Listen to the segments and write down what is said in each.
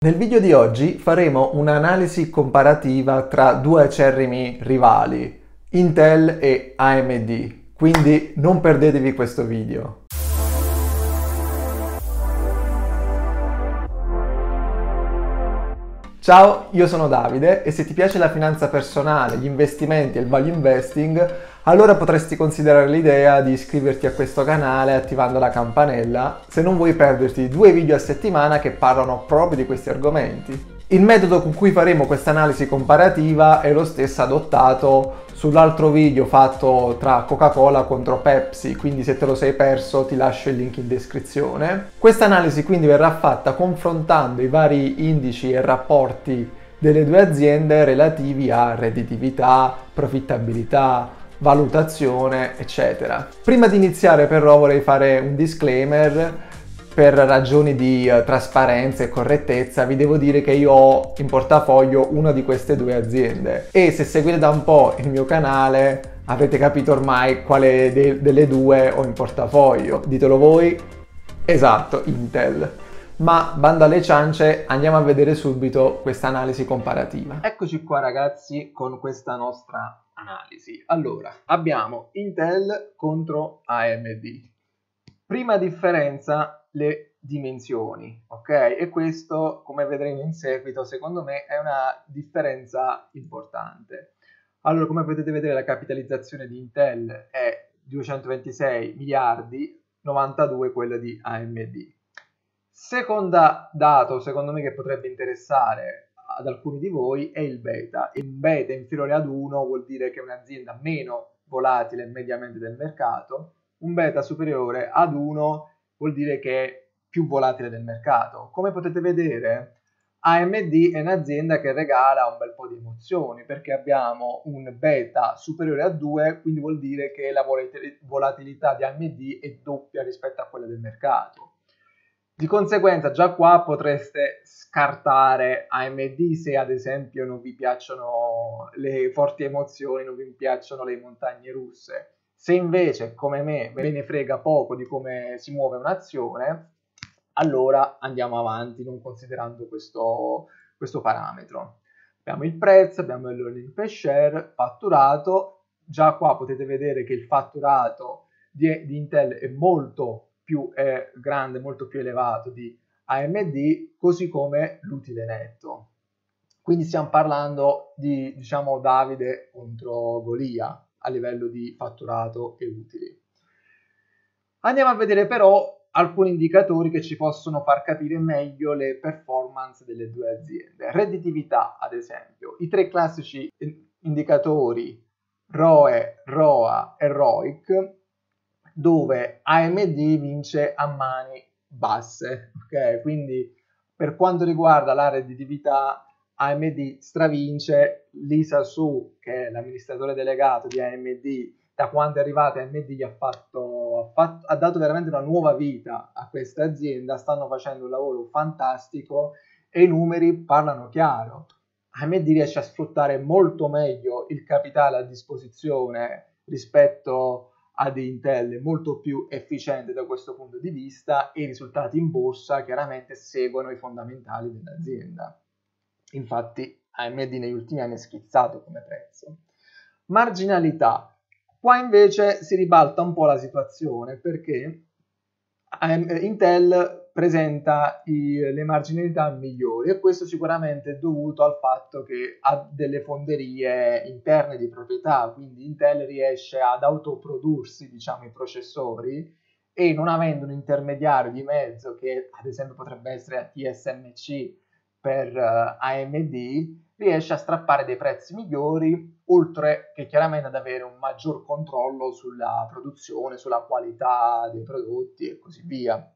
Nel video di oggi faremo un'analisi comparativa tra due acerrimi rivali, Intel e AMD, quindi non perdetevi questo video. Ciao, io sono Davide e se ti piace la finanza personale, gli investimenti e il value investing, allora potresti considerare l'idea di iscriverti a questo canale attivando la campanella se non vuoi perderti due video a settimana che parlano proprio di questi argomenti. Il metodo con cui faremo questa analisi comparativa è lo stesso adottato sull'altro video fatto tra Coca-Cola contro Pepsi, quindi se te lo sei perso ti lascio il link in descrizione. Questa analisi quindi verrà fatta confrontando i vari indici e rapporti delle due aziende relativi a redditività, profittabilità, valutazione, eccetera. Prima di iniziare però vorrei fare un disclaimer per ragioni di uh, trasparenza e correttezza vi devo dire che io ho in portafoglio una di queste due aziende e se seguite da un po' il mio canale avrete capito ormai quale de- delle due ho in portafoglio. Ditelo voi. Esatto, Intel. Ma banda alle ciance, andiamo a vedere subito questa analisi comparativa. Eccoci qua ragazzi con questa nostra analisi. Allora, abbiamo Intel contro AMD. Prima differenza le dimensioni, ok? E questo, come vedremo in seguito, secondo me è una differenza importante. Allora, come potete vedere, la capitalizzazione di Intel è 226 miliardi, 92 quella di AMD. Seconda dato, secondo me, che potrebbe interessare ad alcuni di voi è il beta. Il beta inferiore ad 1 vuol dire che è un'azienda meno volatile mediamente del mercato, un beta superiore ad 1 vuol dire che è più volatile del mercato. Come potete vedere, AMD è un'azienda che regala un bel po' di emozioni perché abbiamo un beta superiore a 2, quindi vuol dire che la volatilità di AMD è doppia rispetto a quella del mercato. Di conseguenza già qua potreste scartare AMD se ad esempio non vi piacciono le forti emozioni, non vi piacciono le montagne russe. Se invece, come me, ve ne frega poco di come si muove un'azione, allora andiamo avanti non considerando questo, questo parametro. Abbiamo il prezzo, abbiamo il learning per share, fatturato, già qua potete vedere che il fatturato di, di Intel è molto più è grande, molto più elevato di AMD, così come l'utile netto. Quindi stiamo parlando di, diciamo, Davide contro Golia a livello di fatturato e utili. Andiamo a vedere però alcuni indicatori che ci possono far capire meglio le performance delle due aziende. Redditività, ad esempio, i tre classici indicatori ROE, ROA e ROIC, dove AMD vince a mani basse, ok? Quindi per quanto riguarda la redditività AMD stravince, Lisa Su, che è l'amministratore delegato di AMD, da quando è arrivata AMD ha, fatto, ha, fatto, ha dato veramente una nuova vita a questa azienda, stanno facendo un lavoro fantastico e i numeri parlano chiaro. AMD riesce a sfruttare molto meglio il capitale a disposizione rispetto ad Intel, molto più efficiente da questo punto di vista e i risultati in borsa chiaramente seguono i fondamentali dell'azienda. Infatti AMD negli ultimi anni è schizzato come prezzo. Marginalità. Qua invece si ribalta un po' la situazione perché Intel presenta i, le marginalità migliori e questo sicuramente è dovuto al fatto che ha delle fonderie interne di proprietà, quindi Intel riesce ad autoprodursi diciamo, i processori e non avendo un intermediario di mezzo che ad esempio potrebbe essere TSMC per uh, eh, AMD riesce a strappare dei prezzi migliori, oltre che chiaramente ad avere un maggior controllo sulla produzione, sulla qualità dei prodotti e così via.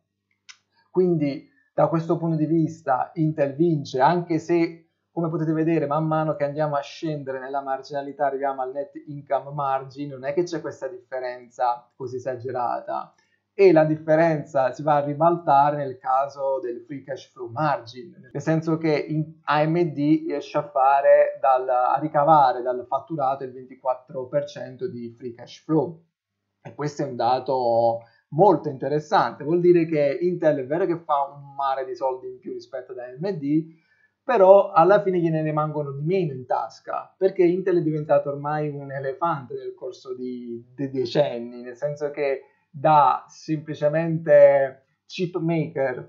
Quindi da questo punto di vista Intel vince, anche se come potete vedere man mano che andiamo a scendere nella marginalità arriviamo al net income margin, non è che c'è questa differenza così esagerata. E la differenza si va a ribaltare nel caso del free cash flow margin, nel senso che AMD riesce a, fare dal, a ricavare dal fatturato il 24% di free cash flow. E questo è un dato molto interessante. Vuol dire che Intel è vero che fa un mare di soldi in più rispetto ad AMD, però alla fine gliene rimangono di meno in tasca, perché Intel è diventato ormai un elefante nel corso di, di decenni, nel senso che da semplicemente chip maker,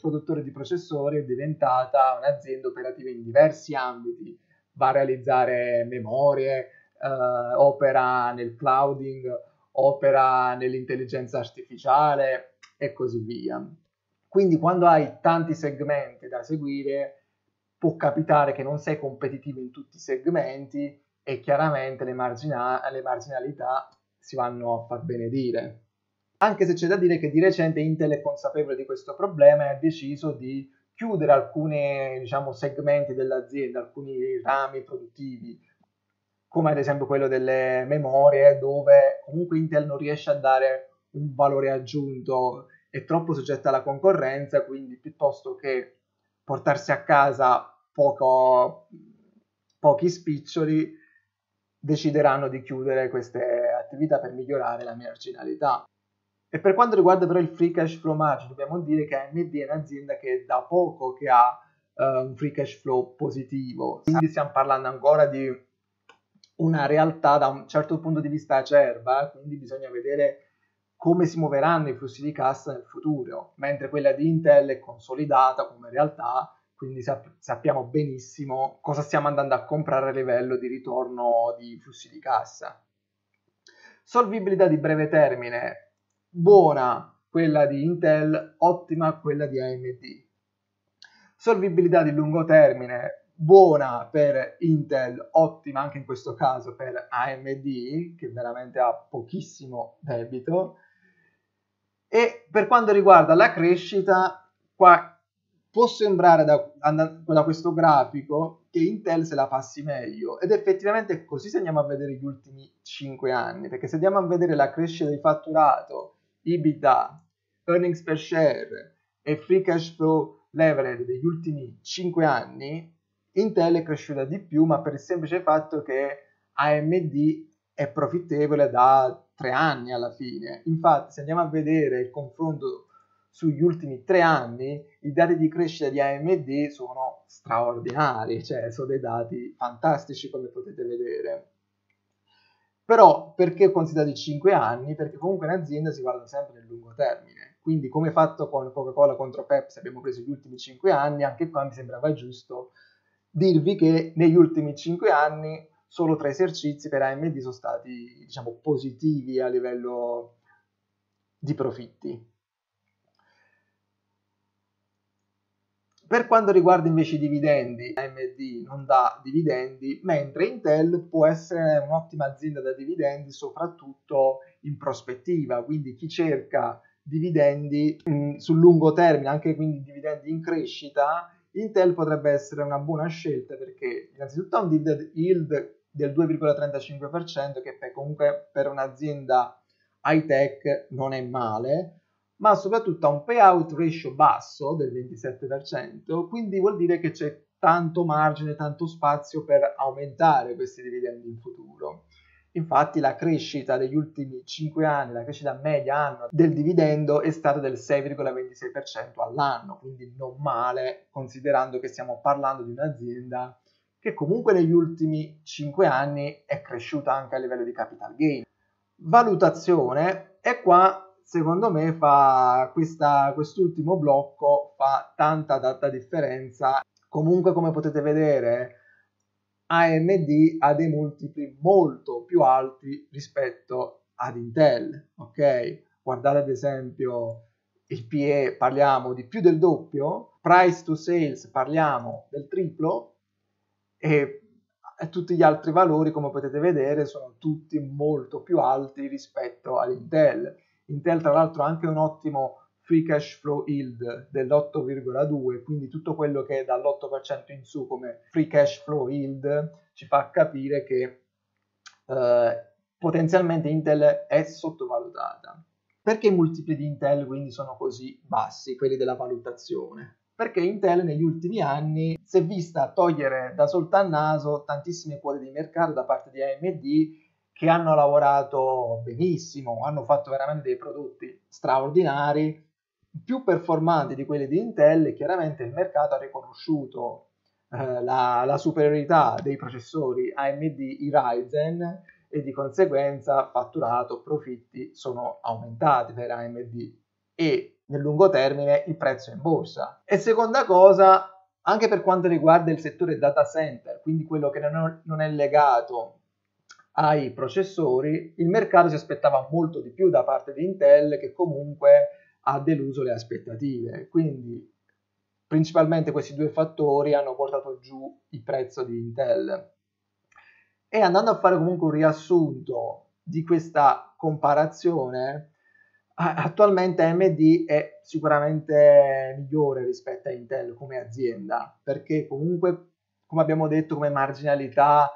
produttore di processori, è diventata un'azienda operativa in diversi ambiti, va a realizzare memorie, eh, opera nel clouding, opera nell'intelligenza artificiale e così via. Quindi quando hai tanti segmenti da seguire, può capitare che non sei competitivo in tutti i segmenti e chiaramente le, margina- le marginalità si vanno a far benedire. Anche se c'è da dire che di recente Intel è consapevole di questo problema e ha deciso di chiudere alcuni diciamo, segmenti dell'azienda, alcuni rami produttivi, come ad esempio quello delle memorie, dove comunque Intel non riesce a dare un valore aggiunto, è troppo soggetta alla concorrenza, quindi piuttosto che portarsi a casa poco, pochi spiccioli, decideranno di chiudere queste attività per migliorare la marginalità. E per quanto riguarda però il free cash flow margin, dobbiamo dire che AMD è un'azienda che da poco che ha uh, un free cash flow positivo, quindi stiamo parlando ancora di una realtà da un certo punto di vista acerba, quindi bisogna vedere come si muoveranno i flussi di cassa nel futuro, mentre quella di Intel è consolidata come realtà, quindi sap- sappiamo benissimo cosa stiamo andando a comprare a livello di ritorno di flussi di cassa. Solvibilità di breve termine, buona quella di Intel, ottima quella di AMD. Solvibilità di lungo termine, buona per Intel, ottima anche in questo caso per AMD, che veramente ha pochissimo debito. E per quanto riguarda la crescita, qua può sembrare da, da, questo grafico che Intel se la passi meglio ed effettivamente è così se andiamo a vedere gli ultimi 5 anni, perché se andiamo a vedere la crescita di fatturato, EBITDA, earnings per share e free cash flow leverage degli ultimi 5 anni, Intel è cresciuta di più, ma per il semplice fatto che AMD è profittevole da tre anni alla fine. Infatti, se andiamo a vedere il confronto sugli ultimi tre anni, i dati di crescita di AMD sono straordinari, cioè sono dei dati fantastici come potete vedere. Però perché ho considerato i 5 anni? Perché comunque in azienda si guarda sempre nel lungo termine. Quindi come fatto con Coca-Cola contro Pepsi abbiamo preso gli ultimi 5 anni, anche qua mi sembrava giusto dirvi che negli ultimi 5 anni solo tre esercizi per AMD sono stati diciamo, positivi a livello di profitti. Per quanto riguarda invece i dividendi, AMD non dà dividendi, mentre Intel può essere un'ottima azienda da dividendi soprattutto in prospettiva, quindi chi cerca dividendi mh, sul lungo termine, anche quindi dividendi in crescita, Intel potrebbe essere una buona scelta perché innanzitutto ha un dividend yield del 2,35% che comunque per un'azienda high tech non è male, ma soprattutto ha un payout ratio basso del 27%, quindi vuol dire che c'è tanto margine, tanto spazio per aumentare questi dividendi in futuro. Infatti la crescita degli ultimi 5 anni, la crescita media anno del dividendo è stata del 6,26% all'anno, quindi non male considerando che stiamo parlando di un'azienda che comunque negli ultimi 5 anni è cresciuta anche a livello di capital gain. Valutazione e qua secondo me fa questa, quest'ultimo blocco fa tanta tanta differenza. Comunque come potete vedere AMD ha dei multipli molto più alti rispetto ad Intel, ok? Guardate ad esempio il PE parliamo di più del doppio, price to sales parliamo del triplo e tutti gli altri valori come potete vedere sono tutti molto più alti rispetto all'Intel. Intel tra l'altro ha anche un ottimo free cash flow yield dell'8,2, quindi tutto quello che è dall'8% in su come free cash flow yield ci fa capire che eh, potenzialmente Intel è sottovalutata. Perché i multipli di Intel quindi sono così bassi, quelli della valutazione? Perché Intel negli ultimi anni si è vista togliere da sotto al naso tantissime quote di mercato da parte di AMD che hanno lavorato benissimo, hanno fatto veramente dei prodotti straordinari, più performanti di quelli di Intel chiaramente il mercato ha riconosciuto eh, la, la, superiorità dei processori AMD i Ryzen e di conseguenza fatturato, profitti sono aumentati per AMD e nel lungo termine il prezzo in borsa. E seconda cosa, anche per quanto riguarda il settore data center, quindi quello che non è legato ai processori, il mercato si aspettava molto di più da parte di Intel che comunque ha deluso le aspettative. Quindi principalmente questi due fattori hanno portato giù il prezzo di Intel. E andando a fare comunque un riassunto di questa comparazione, attualmente AMD è sicuramente migliore rispetto a Intel come azienda, perché comunque, come abbiamo detto, come marginalità,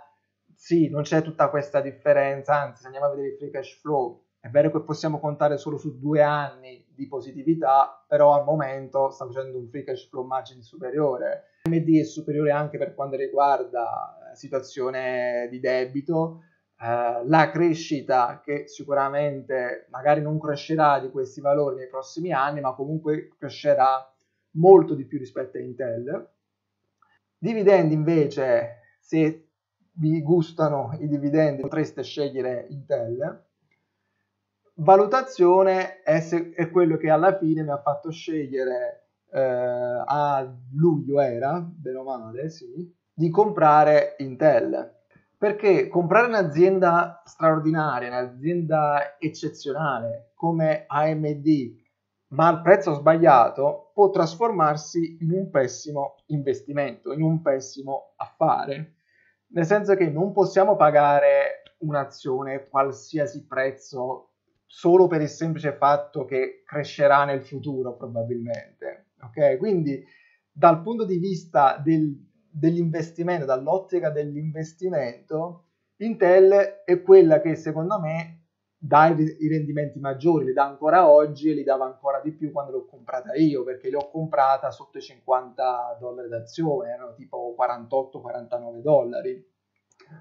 sì, non c'è tutta questa differenza, anzi, se andiamo a vedere il free cash flow, è vero che possiamo contare solo su due anni di positività, però al momento sta facendo un free cash flow margine superiore. AMD è superiore anche per quanto riguarda la situazione di debito, eh, la crescita che sicuramente magari non crescerà di questi valori nei prossimi anni, ma comunque crescerà molto di più rispetto a Intel. Dividendi invece, se vi gustano i dividendi potreste scegliere Intel. Valutazione è, se, è quello che alla fine mi ha fatto scegliere eh, a luglio era, bene o male, sì, di comprare Intel perché comprare un'azienda straordinaria, un'azienda eccezionale come AMD, ma al prezzo sbagliato, può trasformarsi in un pessimo investimento, in un pessimo affare. Nel senso che non possiamo pagare un'azione qualsiasi prezzo solo per il semplice fatto che crescerà nel futuro probabilmente. Ok? Quindi dal punto di vista del, dell'investimento, dall'ottica dell'investimento, Intel è quella che secondo me dà i rendimenti maggiori, li dà ancora oggi e li dava ancora di più quando l'ho comprata io, perché l'ho comprata sotto i 50 dollari d'azione, erano tipo 48-49 dollari.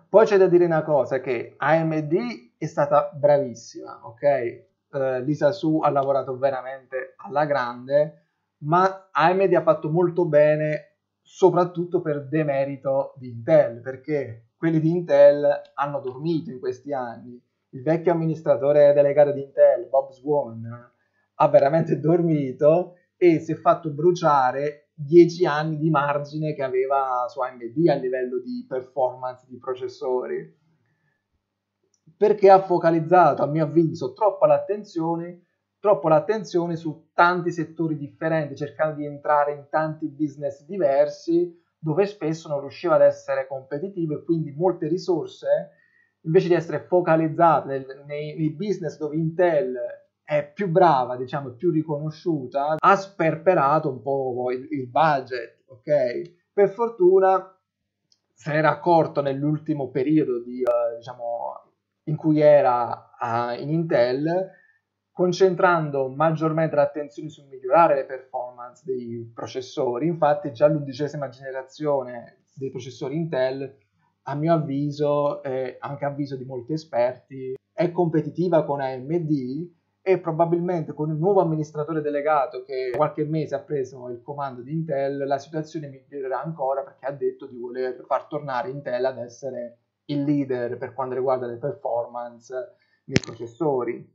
Poi c'è da dire una cosa, che AMD è stata bravissima, ok? Uh, Lisa Su ha lavorato veramente alla grande, ma AMD ha fatto molto bene soprattutto per demerito di Intel, perché quelli di Intel hanno dormito in questi anni. Il vecchio amministratore delegato di Intel, Bob Swan, ha veramente dormito e si è fatto bruciare 10 anni di margine che aveva su AMD a livello di performance di processori. Perché ha focalizzato a mio avviso troppo l'attenzione troppo l'attenzione su tanti settori differenti, cercando di entrare in tanti business diversi, dove spesso non riusciva ad essere competitivo e quindi molte risorse, invece di essere focalizzate nel, nei, nei, business dove Intel è più brava, diciamo, più riconosciuta, ha sperperato un po' il, il budget, ok? Per fortuna se ne era accorto nell'ultimo periodo di, uh, diciamo, in cui era uh, in Intel concentrando maggiormente l'attenzione su migliorare le performance dei processori. Infatti già l'undicesima generazione dei processori Intel, a mio avviso, e anche avviso di molti esperti, è competitiva con AMD e probabilmente con il nuovo amministratore delegato che qualche mese ha preso il comando di Intel la situazione migliorerà ancora perché ha detto di voler far tornare Intel ad essere il leader per quanto riguarda le performance nei processori.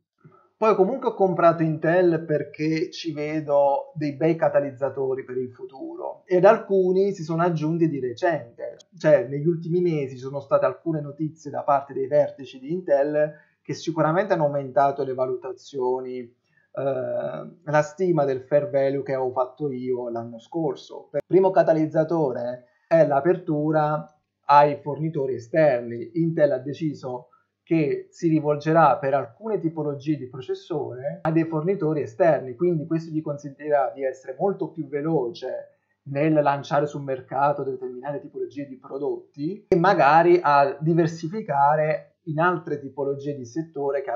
Poi comunque ho comprato Intel perché ci vedo dei bei catalizzatori per il futuro ed alcuni si sono aggiunti di recente, cioè negli ultimi mesi ci sono state alcune notizie da parte dei vertici di Intel che sicuramente hanno aumentato le valutazioni, eh, la stima del fair value che avevo fatto io l'anno scorso. Il primo catalizzatore è l'apertura ai fornitori esterni. Intel ha deciso che si rivolgerà per alcune tipologie di processore a dei fornitori esterni, quindi questo gli consentirà di essere molto più veloce nel lanciare sul mercato determinate tipologie di prodotti e magari a diversificare in altre tipologie di settore che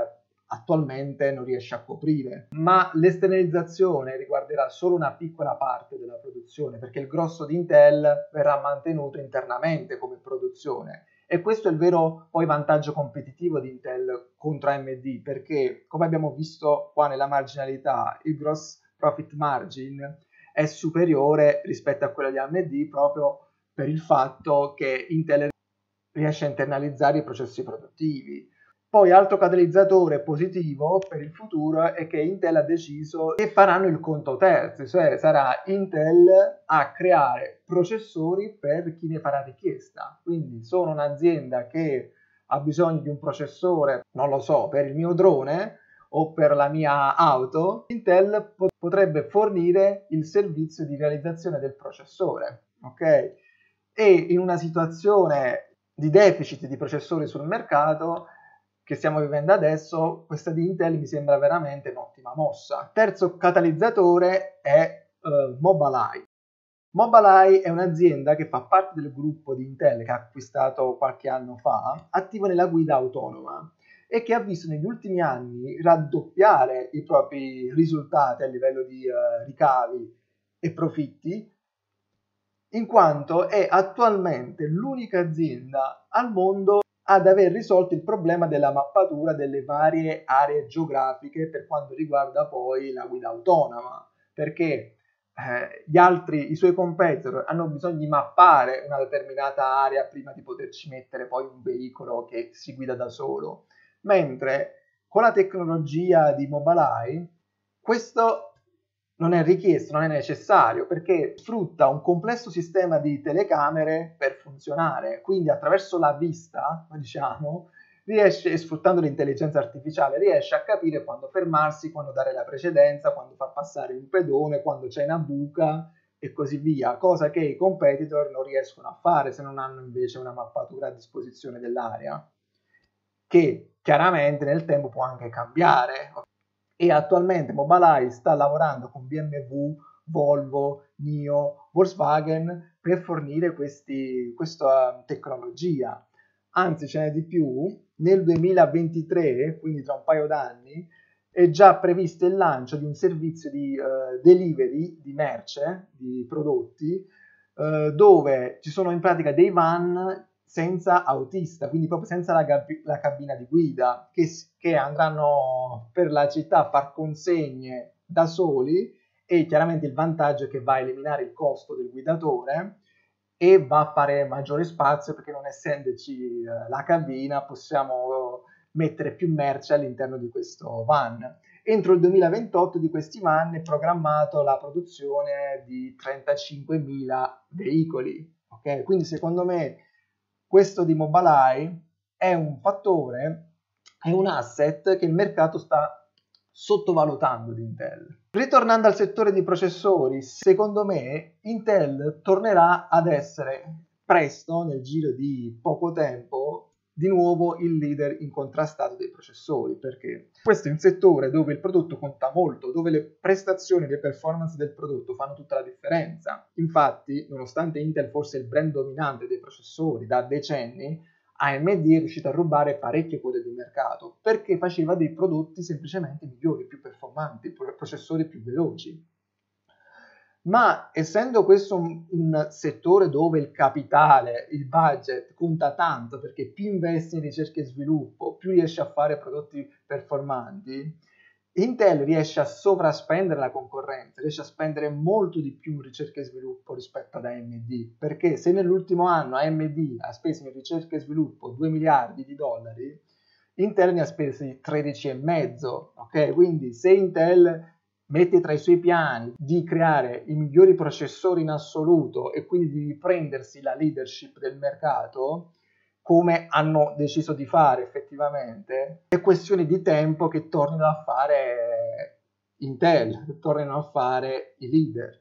attualmente non riesce a coprire. Ma l'esternalizzazione riguarderà solo una piccola parte della produzione perché il grosso di Intel verrà mantenuto internamente come produzione E questo è il vero poi vantaggio competitivo di Intel contro AMD, perché come abbiamo visto qua nella marginalità, il gross profit margin è superiore rispetto a quello di AMD proprio per il fatto che Intel riesce a internalizzare i processi produttivi. Poi altro catalizzatore positivo per il futuro è che Intel ha deciso che faranno il conto terzi, cioè sarà Intel a creare processori per chi ne farà richiesta. Quindi sono un'azienda che ha bisogno di un processore, non lo so, per il mio drone o per la mia auto, Intel pot- potrebbe fornire il servizio di realizzazione del processore, ok? E in una situazione di deficit di processori sul mercato, che stiamo vivendo adesso, questa di Intel mi sembra veramente un'ottima mossa. Terzo catalizzatore è uh, Mobileye. Mobileye è un'azienda che fa parte del gruppo di Intel che ha acquistato qualche anno fa, attivo nella guida autonoma e che ha visto negli ultimi anni raddoppiare i propri risultati a livello di uh, ricavi e profitti, in quanto è attualmente l'unica azienda al mondo ad aver risolto il problema della mappatura delle varie aree geografiche per quanto riguarda poi la guida autonoma, perché eh, gli altri, i suoi competitor hanno bisogno di mappare una determinata area prima di poterci mettere poi un veicolo che si guida da solo, mentre con la tecnologia di Mobileye questo non è richiesto, non è necessario, perché sfrutta un complesso sistema di telecamere per funzionare, quindi attraverso la vista, diciamo, riesce, sfruttando l'intelligenza artificiale, riesce a capire quando fermarsi, quando dare la precedenza, quando far passare un pedone, quando c'è una buca e così via, cosa che i competitor non riescono a fare se non hanno invece una mappatura a disposizione dell'area, che chiaramente nel tempo può anche cambiare e attualmente Mobileye sta lavorando con BMW, Volvo, NIO, Volkswagen per fornire questi, questa tecnologia. Anzi, ce n'è di più, nel 2023, quindi tra un paio d'anni, è già previsto il lancio di un servizio di uh, delivery di merce, di prodotti, uh, dove ci sono in pratica dei van senza autista, quindi proprio senza la, gab- la cabina di guida, che, che, andranno per la città a far consegne da soli e chiaramente il vantaggio è che va a eliminare il costo del guidatore e va a fare maggiore spazio perché non essendoci eh, la cabina possiamo mettere più merce all'interno di questo van. Entro il 2028 di questi van è programmato la produzione di 35.000 veicoli. Okay? Quindi secondo me questo di Mobileye è un fattore, è un asset che il mercato sta sottovalutando di Intel. Ritornando al settore di processori, secondo me Intel tornerà ad essere presto, nel giro di poco tempo, di nuovo il leader incontrastato dei processori, perché questo è un settore dove il prodotto conta molto, dove le prestazioni e le performance del prodotto fanno tutta la differenza. Infatti, nonostante Intel fosse il brand dominante dei processori da decenni, AMD è riuscito a rubare parecchie quote di mercato perché faceva dei prodotti semplicemente migliori, più performanti, processori più veloci ma essendo questo un, un, settore dove il capitale, il budget conta tanto perché più investi in ricerca e sviluppo, più riesce a fare prodotti performanti, Intel riesce a sovraspendere la concorrenza, riesce a spendere molto di più in ricerca e sviluppo rispetto ad AMD, perché se nell'ultimo anno AMD ha speso in ricerca e sviluppo 2 miliardi di dollari, Intel ne ha spesi 13,5, ok? Quindi se Intel mette tra i suoi piani di creare i migliori processori in assoluto e quindi di riprendersi la leadership del mercato, come hanno deciso di fare effettivamente, è questione di tempo che tornino a fare Intel, che tornino a fare i leader.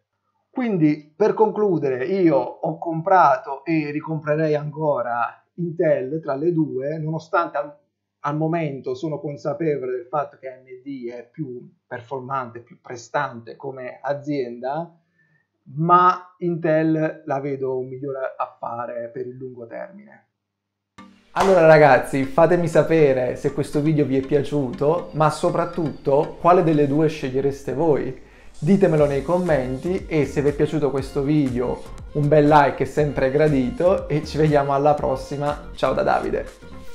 Quindi per concludere, io ho comprato e ricomprerei ancora Intel tra le due, nonostante al momento sono consapevole del fatto che AMD è più performante, più prestante come azienda, ma Intel la vedo un migliore affare per il lungo termine. Allora ragazzi, fatemi sapere se questo video vi è piaciuto, ma soprattutto quale delle due scegliereste voi. Ditemelo nei commenti e se vi è piaciuto questo video un bel like è sempre gradito e ci vediamo alla prossima. Ciao da Davide!